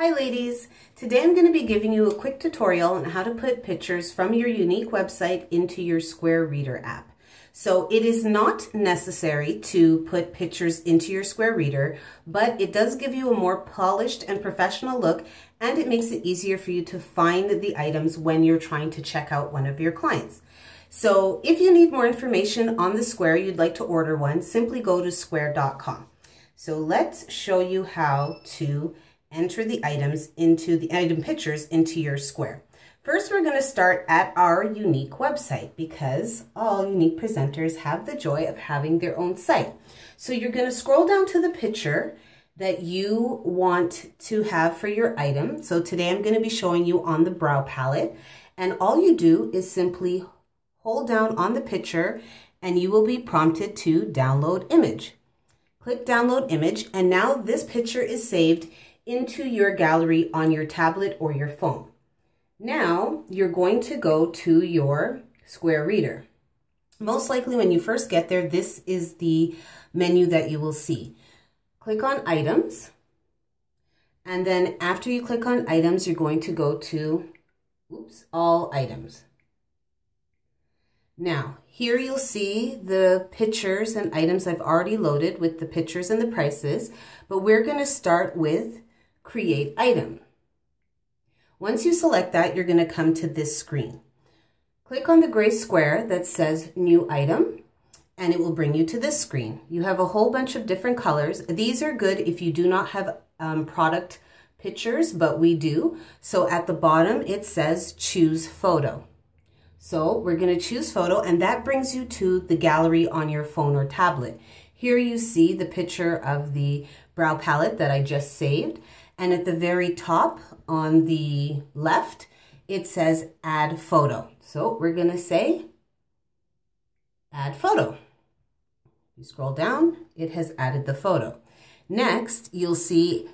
Hi ladies! Today I'm going to be giving you a quick tutorial on how to put pictures from your Younique website into your Square Reader app. So it is not necessary to put pictures into your Square Reader, but it does give you a more polished and professional look and it makes it easier for you to find the items when you're trying to check out one of your clients. So if you need more information on the Square, you'd like to order one, simply go to square.com. So let's show you how to enter the items into the item pictures into your square. First, we're going to start at our Younique website because all Younique presenters have the joy of having their own site. So you're going to scroll down to the picture that you want to have for your item. So today I'm going to be showing you on the brow palette and all you do is simply hold down on the picture and you will be prompted to download image. Click download image and now this picture is saved into your gallery on your tablet or your phone. Now you're going to go to your Square Reader. Most likely when you first get there, this is the menu that you will see. Click on items. And then after you click on items, you're going to go to, oops, all items. Now, here you'll see the pictures and items I've already loaded with the pictures and the prices, but we're going to start with create item. Once you select that, you're going to come to this screen. Click on the gray square that says new item and it will bring you to this screen. You have a whole bunch of different colors. These are good if you do not have um, product pictures, but we do. So at the bottom, it says choose photo. So we're gonna choose photo and that brings you to the gallery on your phone or tablet. Here you see the picture of the brow palette that I just saved. And at the very top on the left, it says add photo. So we're gonna say add photo. You scroll down, it has added the photo. Next, you'll see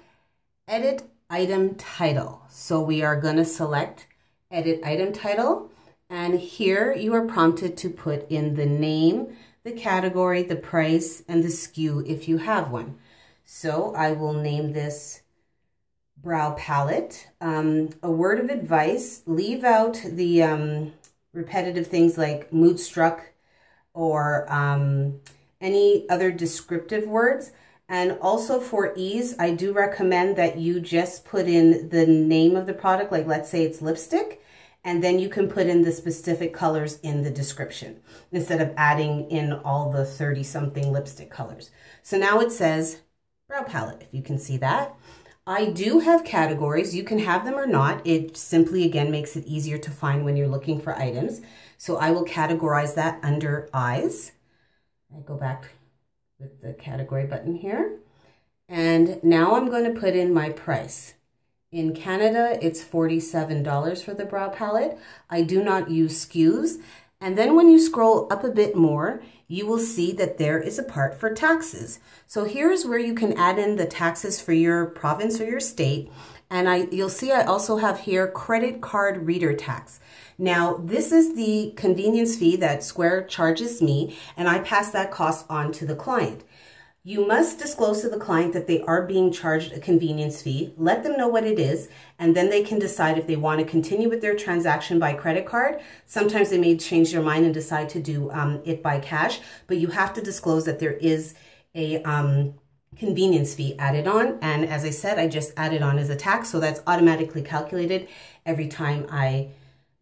edit item title. So we are gonna select edit item title. And here you are prompted to put in the name, the category, the price, and the SKU if you have one. So I will name this brow palette. Um, a word of advice, leave out the um, repetitive things like Moodstruck or um, any other descriptive words. And also for ease, I do recommend that you just put in the name of the product, like let's say it's lipstick, and then you can put in the specific colors in the description instead of adding in all the 30 something lipstick colors. So now it says brow palette, if you can see that. I do have categories. You can have them or not. It simply, again, makes it easier to find when you're looking for items. So I will categorize that under eyes. I go back with the category button here. And now I'm going to put in my price. In Canada, it's $47 for the brow palette. I do not use SKUs. And then when you scroll up a bit more, you will see that there is a part for taxes. So here's where you can add in the taxes for your province or your state. And I, you'll see I also have here credit card reader tax. Now, this is the convenience fee that Square charges me, and I pass that cost on to the client. You must disclose to the client that they are being charged a convenience fee. Let them know what it is, and then they can decide if they want to continue with their transaction by credit card. Sometimes they may change their mind and decide to do um, it by cash, but you have to disclose that there is a um, convenience fee added on. And as I said, I just added on as a tax, so that's automatically calculated every time I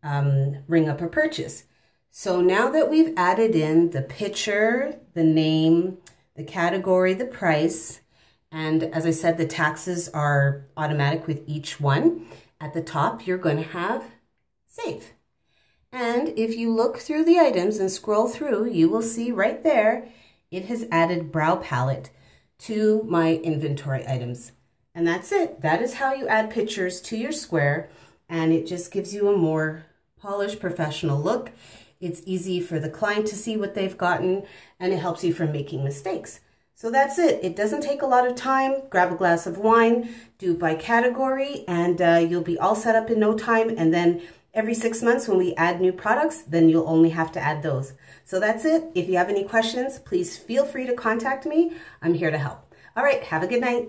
um, ring up a purchase. So now that we've added in the picture, the name, the category, the price, and as I said, the taxes are automatic with each one. At the top, you're going to have save. And if you look through the items and scroll through, you will see right there, it has added brow palette to my inventory items. And that's it. That is how you add pictures to your square. And it just gives you a more polished professional look. It's easy for the client to see what they've gotten and it helps you from making mistakes. So that's it. It doesn't take a lot of time. Grab a glass of wine, do by category, and uh, you'll be all set up in no time. And then every six months when we add new products, then you'll only have to add those. So that's it. If you have any questions, please feel free to contact me. I'm here to help. All right, have a good night.